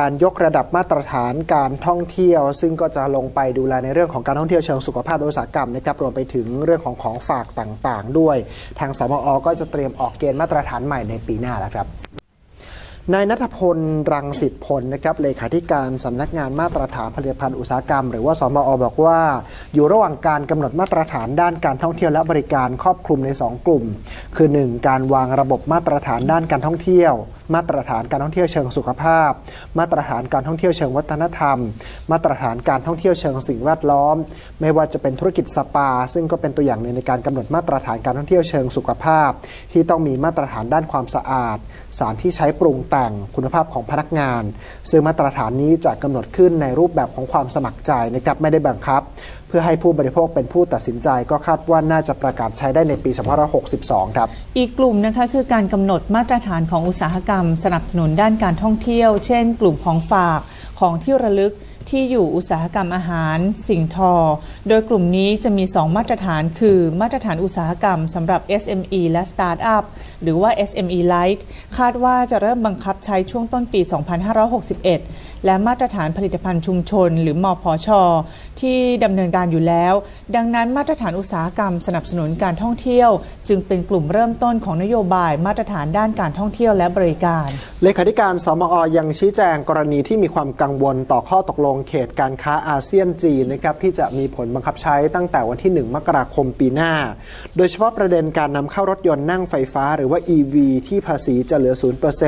การยกระดับมาตรฐานการท่องเที่ยว ซึ่งก็จะลงไปดูแลในเรื่องของการท่องเที่ยวเชิงสุขภาพอุตสาหกรรมนะครับรวมไปถึงเรื่องของของฝากต่างๆ ด้วย ทางสมอก็จะเตรียมออกเกณฑ์มาตรฐานใหม่ในปีหน้าแล้วครับนายนัทพล รังสิทธิพลนะครับเลขาธิการสำนักงานมาตรฐานผลิตภัณฑ์อุตสาหกรรม หรือว่าสมอบอกว่า อยู่ระหว่างการกำหนดมาตรฐานด้านการท่องเที่ยวและบริการครอบคลุมใน 2 กลุ่ม คือ 1. การวางระบบมาตรฐานด้านการท่องเที่ยว มาตรฐานการท่องเที่ยวเชิงสุขภาพ มาตรฐานการท่องเที่ยวเชิงวัฒนธรรม มาตรฐานการท่องเที่ยวเชิงสิ่งแวดล้อม ไม่ว่าจะเป็นธุรกิจสปา ซึ่งก็เป็นตัวอย่างหนึ่งในการกำหนดมาตรฐานการท่องเที่ยวเชิงสุขภาพ ที่ต้องมีมาตรฐานด้านความสะอาด สารที่ใช้ปรุงแต่งคุณภาพของพนักงาน ซึ่งมาตรฐานนี้จะกำหนดขึ้นในรูปแบบของความสมัครใจนะครับไม่ได้บังคับ เพื่อให้ผู้บริโภคเป็นผู้ตัดสินใจก็คาดว่าน่าจะประกาศใช้ได้ในปี2562 ครับ อีกกลุ่มนะคะคือการกำหนดมาตรฐานของอุตสาหกรรมสนับสนุนด้านการท่องเที่ยว เช่น กลุ่มของฝากของที่ระลึกที่อยู่อุตสาหกรรมอาหาร สิ่งทอ โดยกลุ่มนี้จะมี 2 มาตรฐาน คือมาตรฐานอุตสาหกรรมสำหรับ SME และ Startup หรือว่า SME Light คาดว่าจะเริ่มบังคับใช้ช่วงต้นปี 2561และมาตรฐานผลิตภัณฑ์ชุมชน หรือมอพชที่ดำเนินการอยู่แล้ว ดังนั้นมาตรฐานอุตสาหกรรมสนับสนุนการท่องเที่ยว จึงเป็นกลุ่มเริ่มต้นของนโยบายมาตรฐานด้านการท่องเที่ยวและบริการ เลขาธิการสมอยังชี้แจงกรณีที่มีความกังวลต่อข้อตกลงเขตการค้าอาเซียนจีนนะครับที่จะมีผลบังคับใช้ตั้งแต่วันที่ 1 มกราคมปีหน้า โดยเฉพาะประเด็นการนำเข้ารถยนต์นั่งไฟฟ้า หรือว่า EV ที่ภาษีจะเหลือ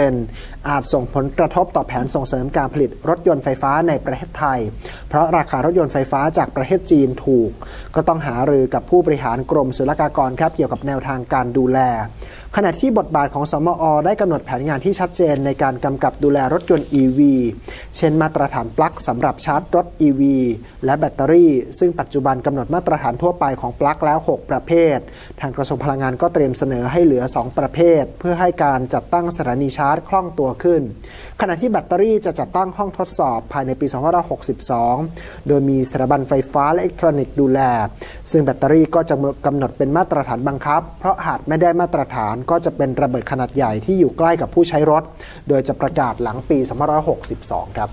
0%อาจส่งผลกระทบต่อแผนส่งเสริมการผลิตรถยนต์ไฟฟ้าในประเทศไทย เพราะราคารถยนต์ไฟฟ้าจากประเทศจีนถูก ก็ต้องหารือกับผู้บริหารกรมศุลกากรครับเกี่ยวกับแนวทางการดูแล ขณะที่บทบาทของสมอ ได้กำหนดแผนงานที่ชัดเจนในการกำกับดูแลรถยนต์ EV เช่นมาตรฐานปลั๊กสำหรับชาร์จรถ EV และแบตเตอรี่ ซึ่งปัจจุบันกำหนดมาตรฐานทั่วไปของปลั๊กแล้ว 6 ประเภท ทางกระทรวงพลังงานก็เตรียมเสนอให้เหลือ 2 ประเภท เพื่อให้การจัดตั้งสถานีชาร์จคล่องตัวขึ้น ขณะที่แบตเตอรี่จะจัดตั้งห้องทดสอบภายในปี 2562 โดยมีสถาบันไฟฟ้าและอิเล็กทรอนิกส์ดูแล ซึ่งแบตเตอรี่ก็จะกำหนดเป็นมาตรฐานบังคับ เพราะหากไม่ได้มาตรฐานก็จะเป็นระเบิดขนาดใหญ่ที่อยู่ใกล้กับผู้ใช้รถ โดยจะประกาศหลังปี 2562 ครับ